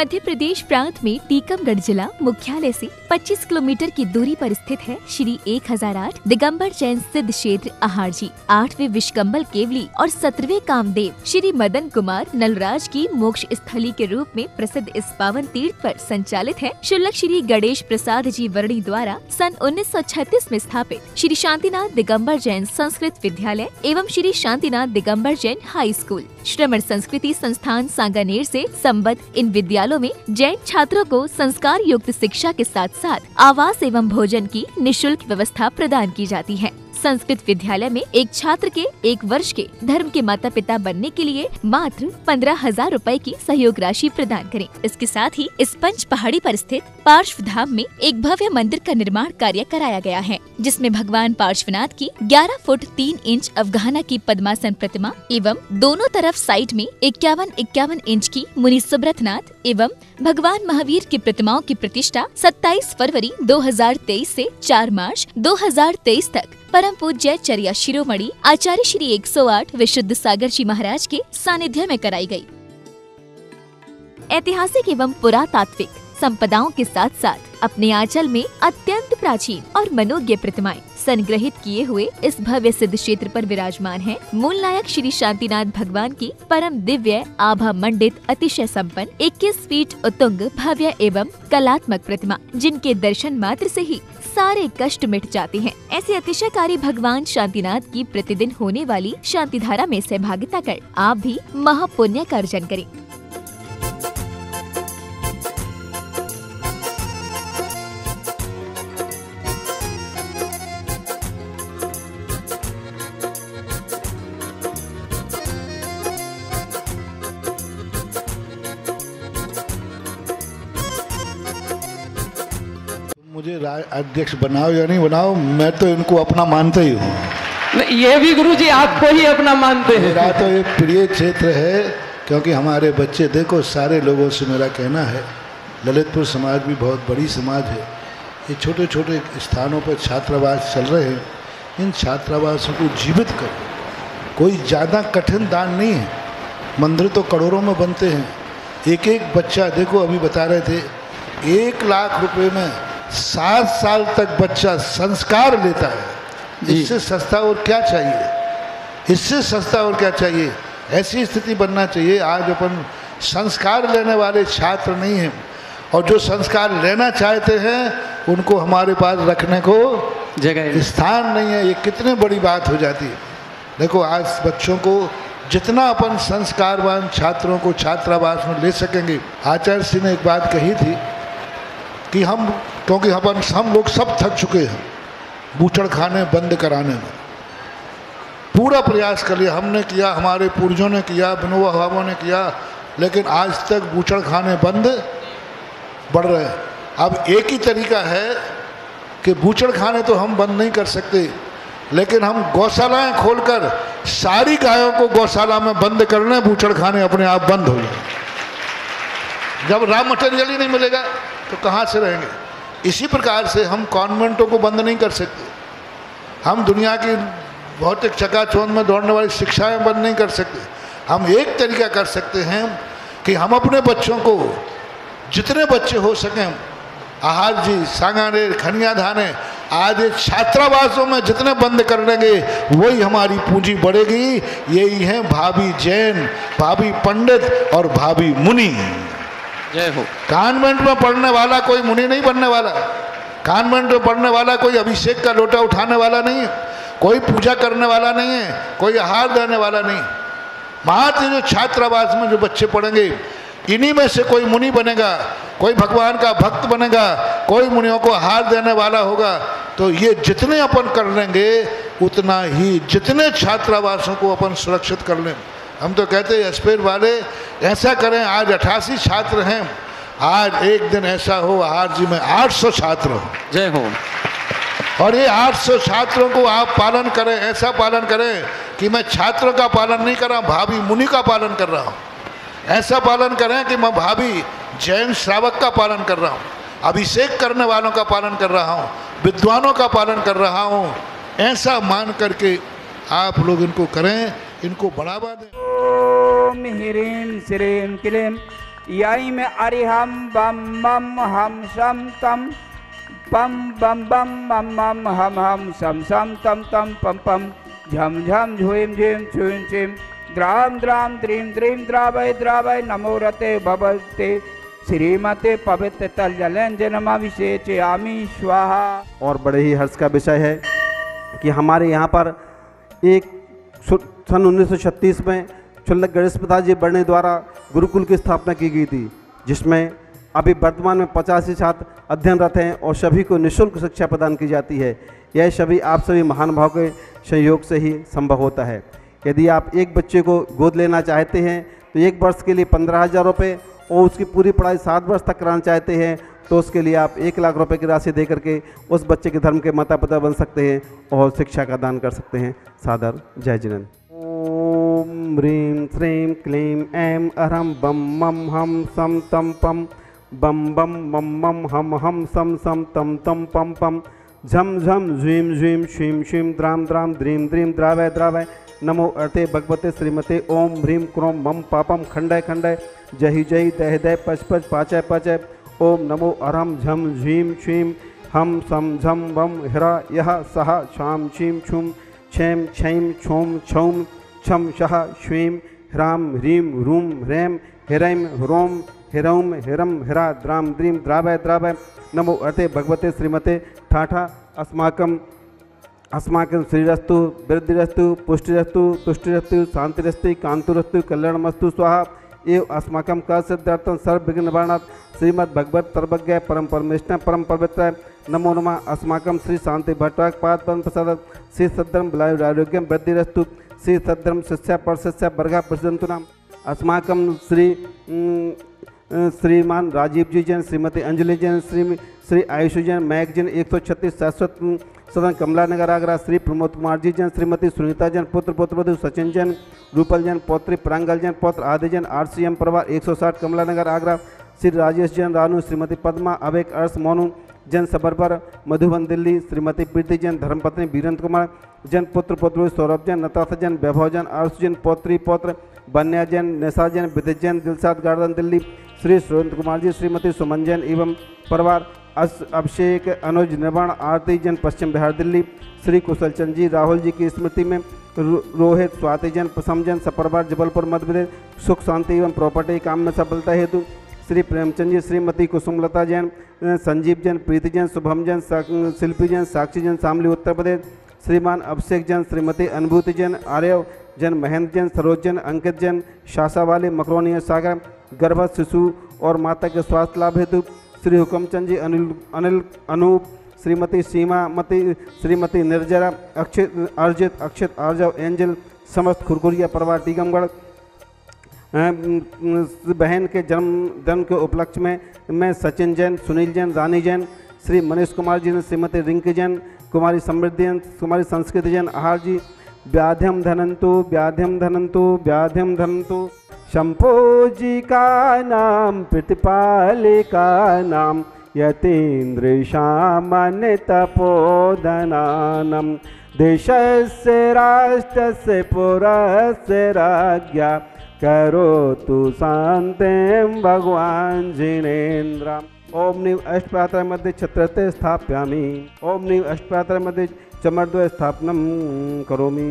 मध्य प्रदेश प्रांत में टीकमगढ़ जिला मुख्यालय से 25 किलोमीटर की दूरी पर स्थित है श्री 1008 दिगंबर जैन सिद्ध क्षेत्र आहार जी आठवें विश्वकम्बल केवली और सत्रवे कामदेव श्री मदन कुमार नलराज की मोक्ष स्थली के रूप में प्रसिद्ध इस पावन तीर्थ पर संचालित है। शुल्लक श्री गणेश प्रसाद जी वर्णी द्वारा सन 1936 में स्थापित श्री शांतिनाथ दिगम्बर जैन संस्कृत विद्यालय एवं श्री शांतिनाथ दिगम्बर जैन हाई स्कूल। श्रमण संस्कृति संस्थान सांगानेर ऐसी संबद्ध इन विद्यालयों में जैन छात्रों को संस्कार युक्त शिक्षा के साथ साथ आवास एवं भोजन की निशुल्क व्यवस्था प्रदान की जाती है। संस्कृत विद्यालय में एक छात्र के एक वर्ष के धर्म के माता पिता बनने के लिए मात्र पंद्रह हज़ार रूपए की सहयोग राशि प्रदान करें। इसके साथ ही इस पंच पहाड़ी पर स्थित पार्श्व धाम में एक भव्य मंदिर का निर्माण कार्य कराया गया है, जिसमें भगवान पार्श्वनाथ की 11 फुट तीन इंच अवगाहना की पद्मासन प्रतिमा एवं दोनों तरफ़ साइड में इक्यावन इक्यावन इंच की मुनि सुब्रतनाथ एवं भगवान महावीर की प्रतिमाओं की प्रतिष्ठा 27 फरवरी 2023 से 4 मार्च 2023 तक परम पूज्य चर्या शिरोमणि, आचार्य श्री 108 विशुद्ध सागर जी महाराज के सानिध्य में कराई गई। ऐतिहासिक एवं पुरातात्विक संपदाओं के साथ साथ अपने आंचल में अत्यंत प्राचीन और मनोज्ञ प्रतिमाएँ संग्रहित किए हुए इस भव्य सिद्ध क्षेत्र पर विराजमान है मूल नायक श्री शांतिनाथ भगवान की परम दिव्य आभा मंडित अतिशय संपन्न 21 फीट उतुंग भव्य एवं कलात्मक प्रतिमा, जिनके दर्शन मात्र से ही सारे कष्ट मिट जाते हैं। ऐसे अतिशयकारी भगवान शांतिनाथ की प्रतिदिन होने वाली शांति धारा में सहभागिता कर आप भी महापुण्य का अर्जन करें। अध्यक्ष बनाओ या नहीं बनाओ मैं तो इनको अपना मानता ही हूँ। ये भी गुरु जी आपको ही अपना मानते हैं। मेरा तो ये प्रिय क्षेत्र है क्योंकि हमारे बच्चे देखो सारे लोगों से मेरा कहना है ललितपुर समाज भी बहुत बड़ी समाज है। ये छोटे छोटे स्थानों पर छात्रावास चल रहे हैं। इन छात्रावासों को जीवित करो। कोई ज़्यादा कठिन दान नहीं है। मंदिर तो करोड़ों में बनते हैं। एक एक बच्चा देखो अभी बता रहे थे एक लाख रुपए में सात साल तक बच्चा संस्कार लेता है। इससे सस्ता और क्या चाहिए? इससे सस्ता और क्या चाहिए? ऐसी स्थिति बनना चाहिए। आज अपन संस्कार लेने वाले छात्र नहीं हैं। और जो संस्कार लेना चाहते हैं उनको हमारे पास रखने को जगह स्थान नहीं है। ये कितनी बड़ी बात हो जाती है। देखो आज बच्चों को जितना अपन संस्कारवान छात्रों को छात्रावास में ले सकेंगे। आचार्य सिंह ने एक बात कही थी कि हम, क्योंकि हम हम लोग सब थक चुके हैं, बूचड़ खाने बंद कराने में। पूरा प्रयास कर लिया, हमने किया, हमारे पूर्वजों ने किया विनोबा भावों ने किया, लेकिन आज तक बूचड़ खाने बंद बढ़ रहे हैं। अब एक ही तरीका है कि बूचड़ खाने तो हम बंद नहीं कर सकते, लेकिन हम गौशालाएँ खोलकर सारी गायों को गौशाला में बंद करने बूचड़ खाने अपने आप बंद हो जाए। जब राम मटेरियल ही नहीं मिलेगा तो कहाँ से रहेंगे? इसी प्रकार से हम कॉन्वेंटों को बंद नहीं कर सकते। हम दुनिया की भौतिक चकाचौंध में दौड़ने वाली शिक्षाएँ बंद नहीं कर सकते। हम एक तरीका कर सकते हैं कि हम अपने बच्चों को जितने बच्चे हो सकें, आहार जी सांगानेर खनिया धाने आज छात्रावासों में जितने बंद कर देंगे, वही हमारी पूंजी बढ़ेगी। यही है भाभी जैन, भाभी पंडित और भाभी मुनि। जय हो। कॉन्वेंट में पढ़ने वाला कोई मुनि नहीं बनने वाला। कॉन्वेंट में पढ़ने वाला कोई अभिषेक का लोटा उठाने वाला नहीं है। कोई पूजा करने वाला नहीं है। कोई आहार देने वाला नहीं। मात्र जो छात्रावास में जो बच्चे पढ़ेंगे, इन्हीं में से कोई मुनि बनेगा, कोई भगवान का भक्त बनेगा, कोई मुनियों को हार देने वाला होगा तो ये जितने अपन कर लेंगे, उतना ही जितने छात्रावासों को अपन सुरक्षित कर लें। हम तो कहते हैं एस्पेर वाले ऐसा करें आज अठासी छात्र हैं। आज एक दिन ऐसा हो आज में 800 छात्र हो। जय हो। और ये 800 छात्रों को आप पालन करें ऐसा पालन करें कि मैं छात्रों का पालन नहीं कर रहा हूँ भाभी मुनि का पालन कर रहा हूँ। ऐसा पालन करें कि मैं भाभी जैन श्रावक का पालन कर रहा हूँ अभिषेक करने वालों का पालन कर रहा हूँ विद्वानों का पालन कर रहा हूँ। ऐसा मान करके आप लोग इनको करें इनको बढ़ावा दें। ॐ ह्रीं श्रीं क्लीं यही में अरिहम बम मम हम सम तम पम बम बम मम मम हम हम सम सम तम तम पम पम झम झम झुम झिम छुम छिम द्राम द्राम द्रीम द्रीम द्रावय द्रावय नमो रते भवते, श्रीमते पवित्र तल जलन जलंजनमाभिषेच आमी स्वाहा। और बड़े ही हर्ष का विषय है कि हमारे यहाँ पर एक सन 1936 में चुल्लक गणेश प्रसाद जी बड़ने द्वारा गुरुकुल की स्थापना की गई थी, जिसमें अभी वर्तमान में पचासी छात्र अध्ययनरत हैं और सभी को निःशुल्क शिक्षा प्रदान की जाती है। यह सभी आप सभी महान भाव के संयोग से ही संभव होता है। यदि आप एक बच्चे को गोद लेना चाहते हैं तो एक वर्ष के लिए पंद्रह हज़ार रुपये और उसकी पूरी पढ़ाई सात वर्ष तक कराना चाहते हैं तो उसके लिए आप एक लाख रुपए की राशि दे करके उस बच्चे के धर्म के माता पिता बन सकते हैं और शिक्षा का दान कर सकते हैं। सादर, जय जिनन ओम ह्रीं श्रीं क्लीं ऐं अरं बम मम हम सम तम पम बम बम मम मम हम हम सम सम तम तम पम पम झम झम झीं झीं श्रीं श्रीं द्राम द्राम द्रीं द्रीं द्रावय द्रावय नमो अर्थे भगवते श्रीमते ओम ह्रीं क्रों मम पापम खंडय खंडय जहि जहि दह दय पच पच पाचय पचय ओम नमो अरम झम झीं श्रीं हम सम झम वम हिरा यह सह शाम छीं छुम छैं छैं छौं छौं छम शह श्वीं ह्रां ह्रीं रूं ह्रैं हिरैं ह्रौं हिरौं हिरं हिरा द्रां द्रीं द्रावय द्रावय नमो अर्थे भगवते श्रीमते ठाठा अस्माकं अस्माकं श्रीरस्तु वृद्धिरस्तु पुष्टिरस्तु तुष्टिरस्तु शांतिरस्तु कांतुरस्तु कल्याणमस्तु स्वाहा एव अस्माकं का सिद्धार्थं सर्वविघ्न निवारणात् श्रीमद् भगवत सर्वज्ञ परम परमेष्ण परम पवित्र नमो नमः अस्माकं श्री शांति भट्टाक पाद पद्म प्रसाद श्री सद्धर्म बलायु आरोग्यं वृद्धिरस्तु श्री सद्धर्म शिष्य परशिष्य वर्गा प्रसिद्धंतु नाम अस्माकं श्री श्रीमान राजीव जी जैन श्रीमती अंजलि जैन श्री श्री आयुष जैन मैक जैन एक सौ छत्तीस शाश्वत सदन कमला नगर आगरा श्री प्रमोद कुमार जी जैन श्रीमती सुनीता जैन पुत्र पुत्रवधु सचिन जैन रूपल जैन पौत्री प्रांगल जैन पौत्र आदि जैन आर सी एम परिवार, एक सौ साठ कमला नगर आगरा श्री राजेश जैन रानू, श्रीमती पद्मा, अवेक अर्श मोनू जैन सबरबर मधुबन दिल्ली, श्रीमती प्रीति जैन, धर्मपत्नी वीरेंद्र कुमार, जैन पुत्र पुत्र सौरभ जैन, नताशा जैन, वैभव जैन आर्ष जैन, पौत्री पौत्र, बन्या जैन, निशा जैन, विदित जैन, दिलसाद गार्डन दिल्ली, श्री सुरेंद्र कुमार जी, श्रीमती सुमन जैन एवं परिवार अभिषेक, अनुज निर्वाण, आरती जैन, पश्चिम बिहार दिल्ली, श्री कुशल चंद जी, राहुल जी की स्मृति में रोहित, स्वाति जैन प्रसम जैन, सपरिवार, जबलपुर, मध्य प्रदेश, सुख, शांति एवं प्रॉपर्टी काम में सफलता हेतु श्री प्रेमचंद जी, श्रीमती कुसुमलता जैन संजीव जैन, प्रीति जैन, शुभम जैन शिल्पी जैन, साक्षी जैन, शामली, उत्तर प्रदेश, श्रीमान अभिषेक जैन, श्रीमती अनुभूति जैन आर्यव जैन, महेंद्र जैन, सरोज जैन, अंकित जैन, शासावाली मकरोनिया सागर, गर्भस्थ शिशु और माता के स्वास्थ्य लाभ हेतु श्री हुकमचंद जी, अनिल अनिल अनूप, श्रीमती सीमा मती श्रीमती निर्जरा, अक्षित, अर्जित, अक्षित, आर्जव, एंजल, समस्त खुरखुरिया परिवार, टीकमगढ़ बहन के जन्म दिन के उपलक्ष्य में मैं सचिन जैन, सुनील जैन, रानी जैन, श्री मनीष कुमार जी ने श्रीमती रिंकी जैन, कुमारी समृद्धि जैन, कुमारी संस्कृति जैन, आहार जी, व्याध्यम धनंतु व्याध्यम धनंतु व्याध्यम धनंतु। शंभो जी का नाम प्रतिपालिका नाम, यतीन्द्र श्यामन तपोधनानम। देशस्य राष्ट्रस्य पुरस्य राज्ञा करोतु शांत भगवान जिनेन्द्र ओम नि अष्टपात्र मध्ये छत्रते स्थापयामी। ओम निव अष्टपात्र मध्य चमर्द्वय स्थापना करोमि।